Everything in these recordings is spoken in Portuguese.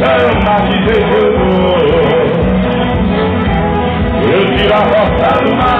chama de Jesus. Eu tiro a roça do mar.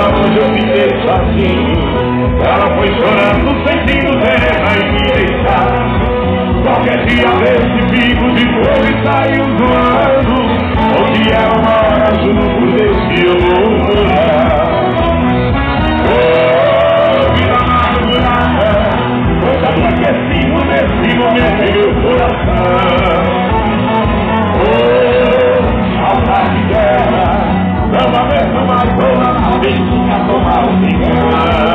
pra onde eu me dei sozinho. Assim. Ela foi chorando, sentindo terra e me deixar. Qualquer dia desse vivo de fogo e saiu voando. Onde é o hora, juro por Deus que eu vou morar. Oh, vida amargurada, quando adoeci, nesse momento meu coração. Oh, saudade dela, não Bélgica toma un